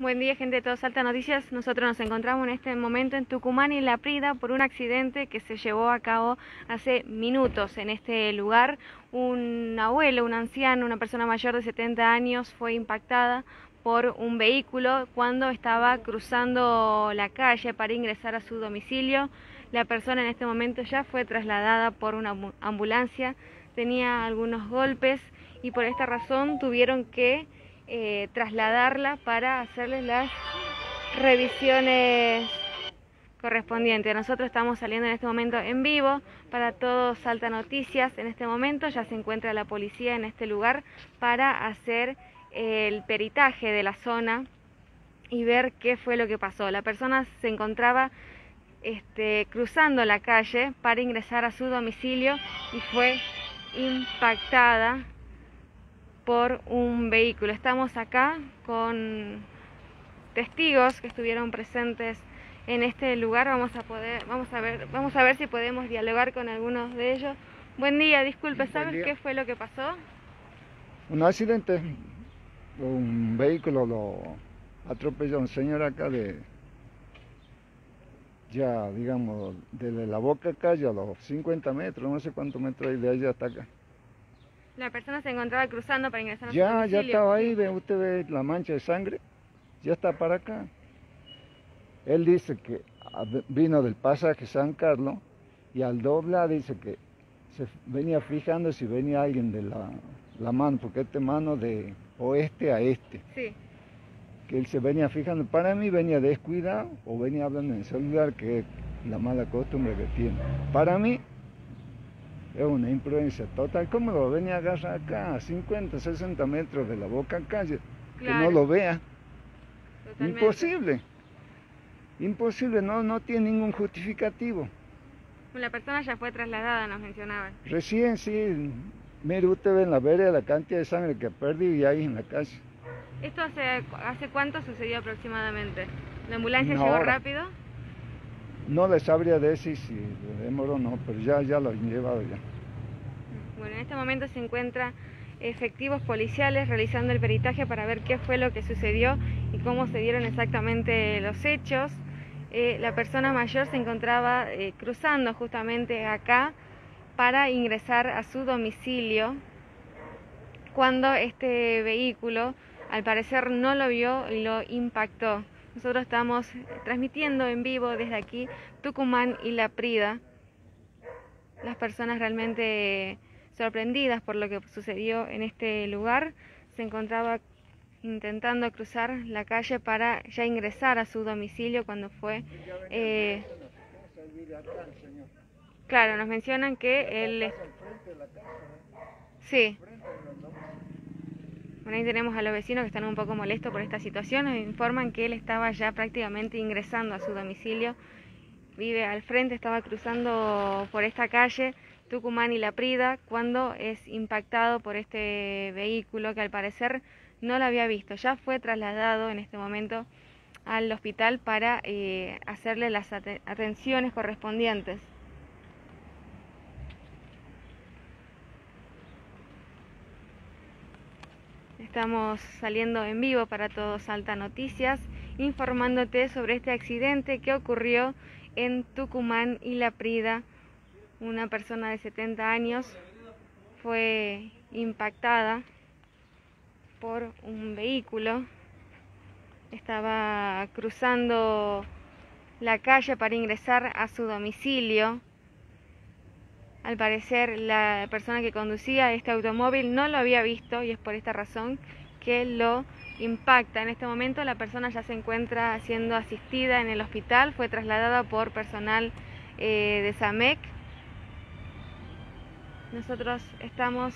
Buen día, gente de Todo Salta Noticias. Nosotros nos encontramos en este momento en Tucumán y La Prida por un accidente que se llevó a cabo hace minutos en este lugar. Un abuelo, un anciano, una persona mayor de 70 años fue impactada por un vehículo cuando estaba cruzando la calle para ingresar a su domicilio. La persona en este momento ya fue trasladada por una ambulancia, tenía algunos golpes y por esta razón tuvieron que eh, trasladarla para hacerles las revisiones correspondientes. Nosotros estamos saliendo en este momento en vivo para todos Salta Noticias. En este momento ya se encuentra la policía en este lugar para hacer el peritaje de la zona y ver qué fue lo que pasó. La persona se encontraba este, cruzando la calle para ingresar a su domicilio y fue impactada por un vehículo. Estamos acá con testigos que estuvieron presentes en este lugar. Vamos a poder, vamos a ver, vamos a ver si podemos dialogar con algunos de ellos. Buen día, disculpe, ¿sabes qué fue lo que pasó? Un accidente. Un vehículo lo atropelló un señor acá de ya digamos desde la boca acá ya a los 50 metros, no sé cuántos metros hay de allá hasta acá. La persona se encontraba cruzando para ingresar a Ya, ya estaba ahí, ve, usted ve la mancha de sangre, ya está para acá. Él dice que vino del pasaje San Carlos y al doblar dice que se venía fijando si venía alguien de la, mano, porque este mano de oeste a este. Sí. Que él se venía fijando. Para mí venía descuidado o venía hablando en el celular, que es la mala costumbre que tiene. Para mí es una imprudencia total. ¿Cómo lo venía a agarrar acá, a 50, 60 metros de la boca calle? Que no lo vea. Imposible. Imposible, no, no tiene ningún justificativo. La persona ya fue trasladada, nos mencionaban. Recién sí, mire usted ve en la vereda la cantidad de sangre que perdí y ahí en la calle. ¿Esto hace, hace cuánto sucedió aproximadamente? ¿La ambulancia llegó rápido? No les sabría decir si demoró o no, pero ya, ya lo han llevado ya. Bueno, en este momento se encuentra efectivos policiales realizando el peritaje para ver qué fue lo que sucedió y cómo se dieron exactamente los hechos. Eh, la persona mayor se encontraba eh, cruzando justamente acá para ingresar a su domicilio cuando este vehículo al parecer no lo vio y lo impactó. Nosotros estamos transmitiendo en vivo desde aquí Tucumán y La Prida. Las personas realmente sorprendidas por lo que sucedió en este lugar se encontraba intentando cruzar la calle para ya ingresar a su domicilio cuando fue... Eh, claro, nos mencionan que él... Sí. Bueno, ahí tenemos a los vecinos que están un poco molestos por esta situación. Nos informan que él estaba ya prácticamente ingresando a su domicilio. Vive al frente, estaba cruzando por esta calle Tucumán y La Prida cuando es impactado por este vehículo que al parecer no lo había visto. Ya fue trasladado en este momento al hospital para eh, hacerle las atenciones correspondientes. Estamos saliendo en vivo para todos Salta Noticias, informándote sobre este accidente que ocurrió en Tucumán y La Prida. Una persona de 70 años fue impactada por un vehículo. Estaba cruzando la calle para ingresar a su domicilio al parecer la persona que conducía este automóvil no lo había visto y es por esta razón que lo impacta. En este momento la persona ya se encuentra siendo asistida en el hospital, fue trasladada por personal eh, de SAMEC. Nosotros estamos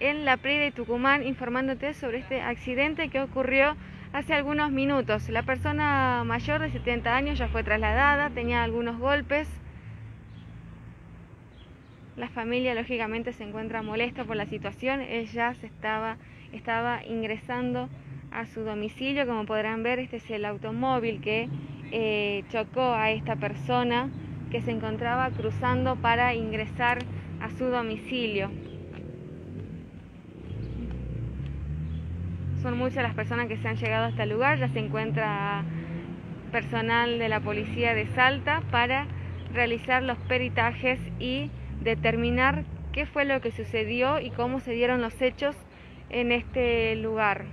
en La Prida y Tucumán informándote sobre este accidente que ocurrió hace algunos minutos. La persona mayor de 70 años ya fue trasladada, tenía algunos golpes la familia lógicamente se encuentra molesta por la situación. Ella se estaba, estaba ingresando a su domicilio. Como podrán ver, este es el automóvil que eh, chocó a esta persona que se encontraba cruzando para ingresar a su domicilio. son muchas las personas que se han llegado hasta el lugar, ya se encuentra personal de la policía de Salta para realizar los peritajes y determinar qué fue lo que sucedió y cómo se dieron los hechos en este lugar.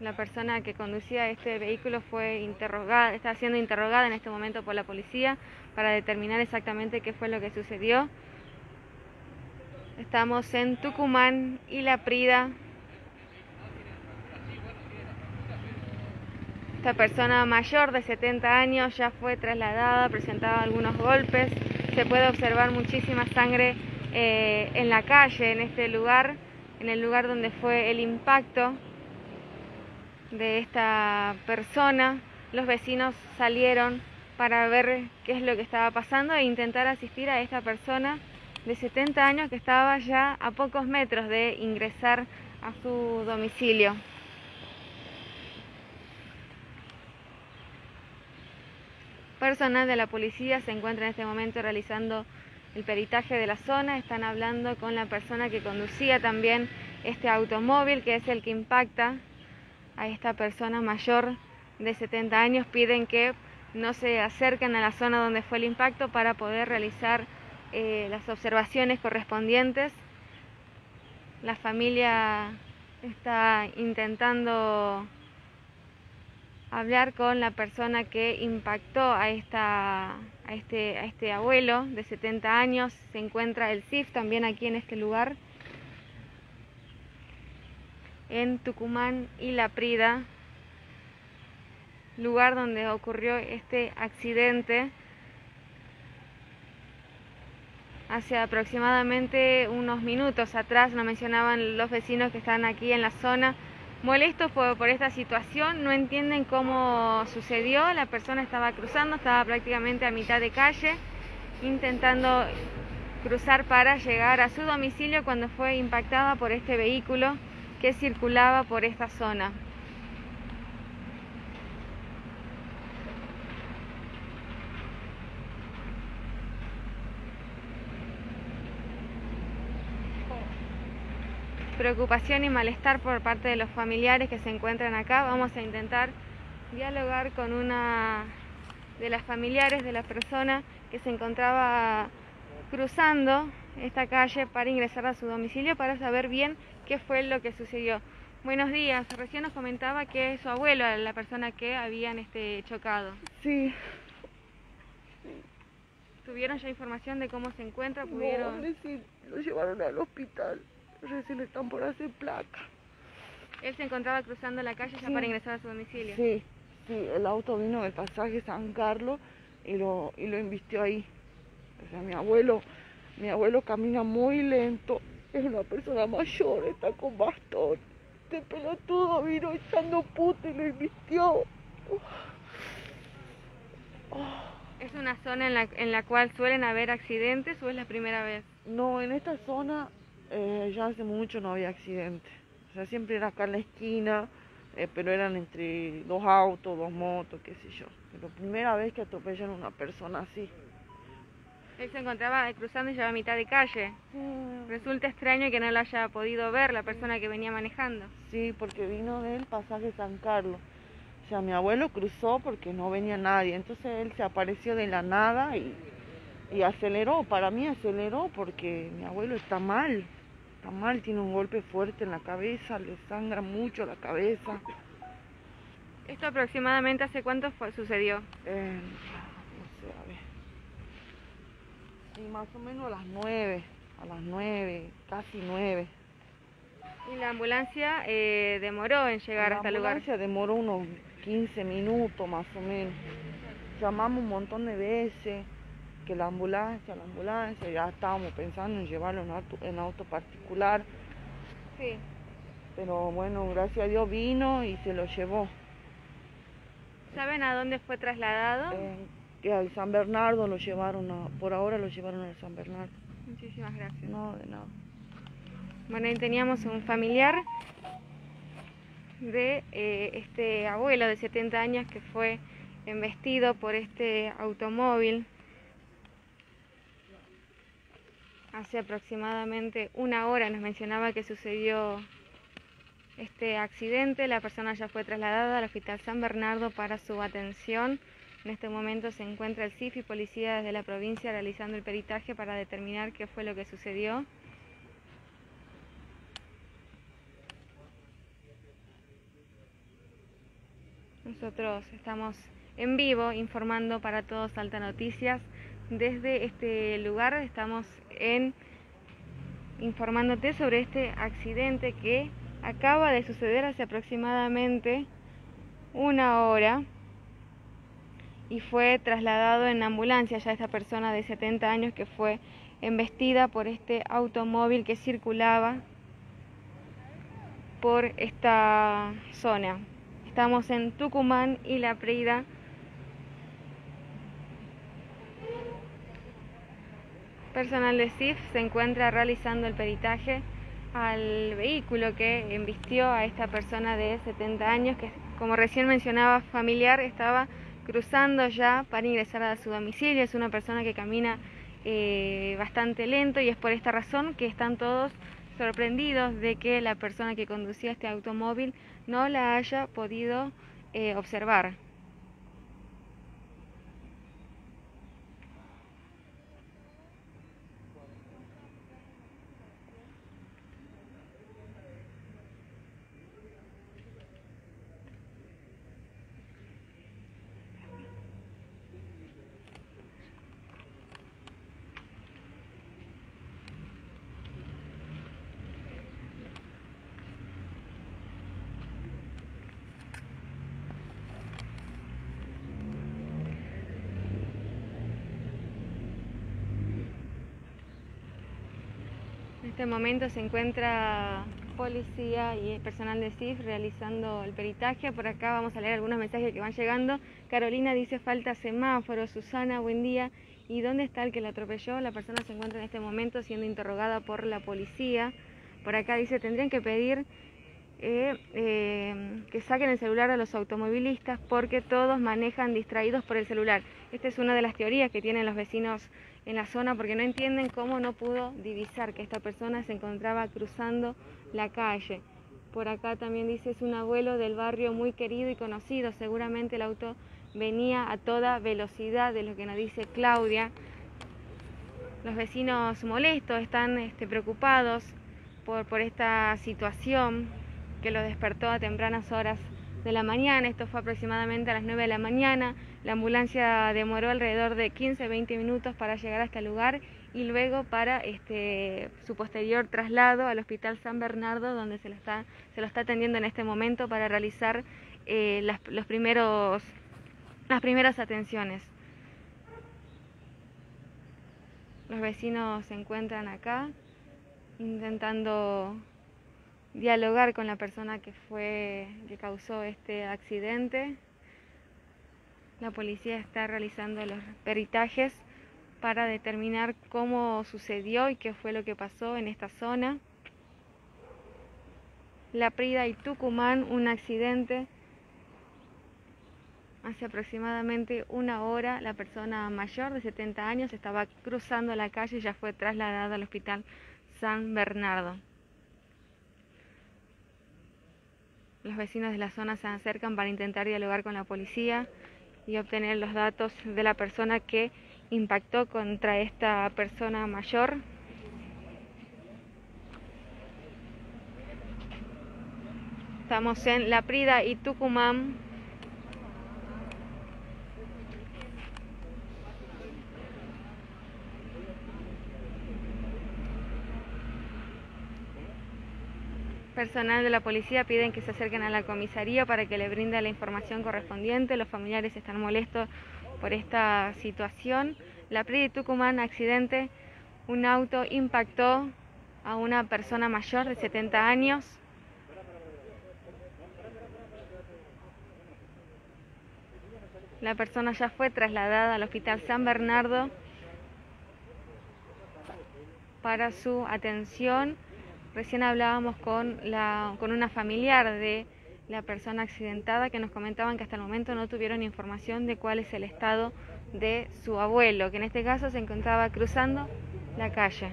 La persona que conducía este vehículo fue interrogada, está siendo interrogada en este momento por la policía para determinar exactamente qué fue lo que sucedió. Estamos en Tucumán y La Prida. Esta persona mayor de 70 años ya fue trasladada, presentaba algunos golpes. Se puede observar muchísima sangre eh, en la calle, en este lugar, en el lugar donde fue el impacto de esta persona. Los vecinos salieron para ver qué es lo que estaba pasando e intentar asistir a esta persona de 70 años que estaba ya a pocos metros de ingresar a su domicilio. Personal de la policía se encuentra en este momento realizando el peritaje de la zona, están hablando con la persona que conducía también este automóvil, que es el que impacta a esta persona mayor de 70 años piden que no se acerquen a la zona donde fue el impacto para poder realizar eh, las observaciones correspondientes. La familia está intentando hablar con la persona que impactó a, esta, a, este, a este abuelo de 70 años. Se encuentra el CIF también aquí en este lugar. En Tucumán y La Prida, lugar donde ocurrió este accidente. Hace aproximadamente unos minutos atrás, nos mencionaban los vecinos que están aquí en la zona, molestos por, por, esta situación, no entienden cómo sucedió, la persona estaba cruzando, estaba prácticamente a mitad de calle, intentando cruzar para llegar a su domicilio cuando fue impactada por este vehículo que circulaba por esta zona. Preocupación y malestar por parte de los familiares que se encuentran acá. Vamos a intentar dialogar con una de las familiares de la persona que se encontraba cruzando esta calle para ingresar a su domicilio para saber bien qué fue lo que sucedió. Buenos días, recién nos comentaba que su abuelo la persona que habían este, chocado. Sí. ¿Tuvieron ya información de cómo se encuentra? ¿Pudieron... No, recién lo llevaron al hospital, recién le están por hacer placa. Él se encontraba cruzando la calle ya para ingresar a su domicilio. Sí, sí, el auto vino del pasaje San Carlos y lo, y lo invistió ahí. O sea, mi abuelo, mi abuelo camina muy lento, es una persona mayor, está con bastón. Este pelotudo vino echando puta y lo invistió. ¿Es una zona en la, en la cual suelen haber accidentes o es la primera vez? No, en esta zona eh, ya hace mucho no había accidentes. O sea, siempre era acá en la esquina, eh, pero eran entre dos autos, dos motos, qué sé yo. Pero primera vez que atropellan a una persona así. Él se encontraba cruzando y ya a mitad de calle. Resulta extraño que no lo haya podido ver la persona que venía manejando. Sí, porque vino del pasaje San Carlos. O sea, mi abuelo cruzó porque no venía nadie. Entonces él se apareció de la nada y, y aceleró. Para mí aceleró porque mi abuelo está mal. Está mal, tiene un golpe fuerte en la cabeza, le sangra mucho la cabeza. ¿Esto aproximadamente hace cuánto fue, sucedió? Eh, no sé, a ver. Sí, más o menos a las nueve, a las nueve, casi nueve. Y la ambulancia eh, demoró en llegar La hasta el lugar. ambulancia demoró unos 15 minutos más o menos. Llamamos un montón de veces que la ambulancia, la ambulancia, ya estábamos pensando en llevarlo en auto, en auto particular, Sí. pero bueno, gracias a Dios vino y se lo llevó. ¿Saben a dónde fue trasladado? Eh, que al San Bernardo lo llevaron, a- por ahora lo llevaron al San Bernardo. Muchísimas gracias. No, de nada. Bueno, ahí teníamos un familiar de eh, este abuelo de 70 años que fue embestido por este automóvil hace aproximadamente una hora nos mencionaba que sucedió este accidente. La persona ya fue trasladada al Hospital San Bernardo para su atención. En este momento se encuentra el CIF y policía de la provincia realizando el peritaje para determinar qué fue lo que sucedió. Nosotros estamos en vivo informando para todos Alta Noticias. Desde este lugar estamos en informándote sobre este accidente que acaba de suceder hace aproximadamente una hora y fue trasladado en ambulancia ya esta persona de 70 años que fue embestida por este automóvil que circulaba por esta zona. Estamos en Tucumán y La Prida. Personal de CIF se encuentra realizando el peritaje al vehículo que embistió a esta persona de 70 años que, como recién mencionaba, familiar, estaba cruzando ya para ingresar a su domicilio. Es una persona que camina eh, bastante lento y es por esta razón que están todos sorprendidos de que la persona que conducía este automóvil no la haya podido eh, observar. Este momento se encuentra policía y personal de CIF realizando el peritaje. Por acá vamos a leer algunos mensajes que van llegando. Carolina dice falta semáforo. Susana, buen día. ¿Y dónde está el que la atropelló? La persona se encuentra en este momento siendo interrogada por la policía. Por acá dice tendrían que pedir eh, eh, que saquen el celular a los automovilistas porque todos manejan distraídos por el celular. Esta es una de las teorías que tienen los vecinos en la zona porque no entienden cómo no pudo divisar que esta persona se encontraba cruzando la calle. Por acá también dice es un abuelo del barrio muy querido y conocido. Seguramente el auto venía a toda velocidad, de lo que nos dice Claudia. Los vecinos molestos están este, preocupados por, por esta situación que lo despertó a tempranas horas de la mañana. Esto fue aproximadamente a las 9 de la mañana. La ambulancia demoró alrededor de 15-20 minutos para llegar hasta el lugar y luego para este, su posterior traslado al Hospital San Bernardo, donde se lo está, se lo está atendiendo en este momento para realizar eh, las, los primeros, las primeras atenciones. Los vecinos se encuentran acá intentando dialogar con la persona que fue que causó este accidente. La policía está realizando los peritajes para determinar cómo sucedió y qué fue lo que pasó en esta zona. La Prida y Tucumán, un accidente hace aproximadamente una hora. La persona mayor de 70 años estaba cruzando la calle y ya fue trasladada al hospital San Bernardo. Los vecinos de la zona se acercan para intentar dialogar con la policía y obtener los datos de la persona que impactó contra esta persona mayor. Estamos en La Prida y Tucumán. Personal de la policía piden que se acerquen a la comisaría para que le brinde la información correspondiente. Los familiares están molestos por esta situación. La PRI de Tucumán, accidente, un auto impactó a una persona mayor de 70 años. La persona ya fue trasladada al Hospital San Bernardo para su atención. Recién hablábamos con, la, con una familiar de la persona accidentada que nos comentaban que hasta el momento no tuvieron información de cuál es el estado de su abuelo, que en este caso se encontraba cruzando la calle.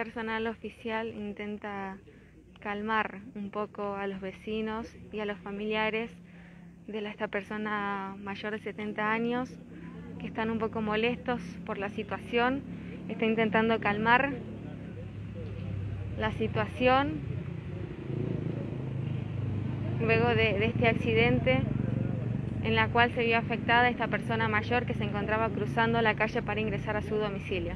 Personal oficial intenta calmar un poco a los vecinos y a los familiares de esta persona mayor de 70 años que están un poco molestos por la situación. Está intentando calmar la situación luego de, de este accidente en la cual se vio afectada esta persona mayor que se encontraba cruzando la calle para ingresar a su domicilio.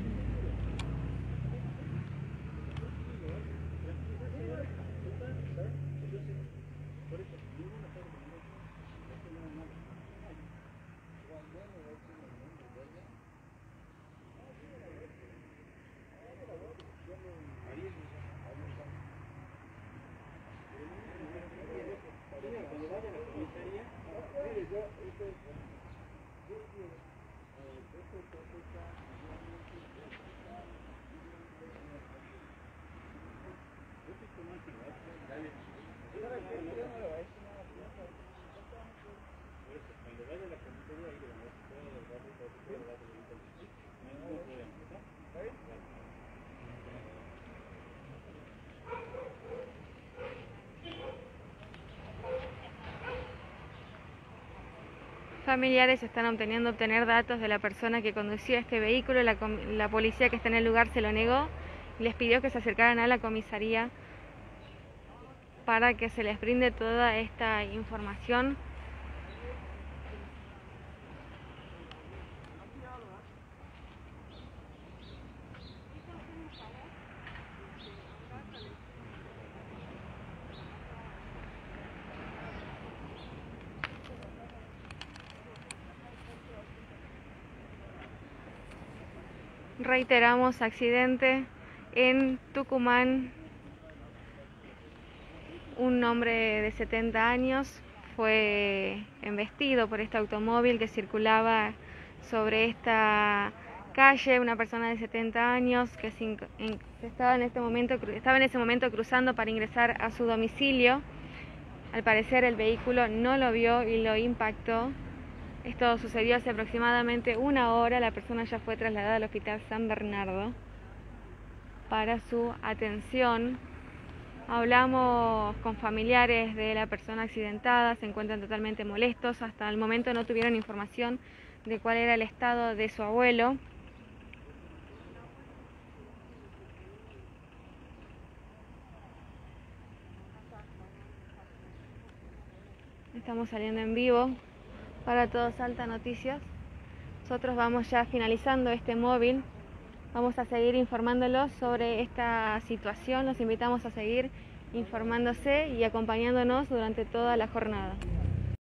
Right? Familiares están obteniendo obtener datos de la persona que conducía este vehículo. La, la, policía que está en el lugar se lo negó y les pidió que se acercaran a la comisaría para que se les brinde toda esta información reiteramos accidente en Tucumán. Un hombre de 70 años fue embestido por este automóvil que circulaba sobre esta calle, una persona de 70 años que estaba en este momento estaba en ese momento cruzando para ingresar a su domicilio. Al parecer el vehículo no lo vio y lo impactó esto sucedió hace aproximadamente una hora. La persona ya fue trasladada al Hospital San Bernardo para su atención. Hablamos con familiares de la persona accidentada, se encuentran totalmente molestos. Hasta el momento no tuvieron información de cuál era el estado de su abuelo. Estamos saliendo en vivo para todos Alta Noticias. Nosotros vamos ya finalizando este móvil. Vamos a seguir informándolos sobre esta situación. Los invitamos a seguir informándose y acompañándonos durante toda la jornada.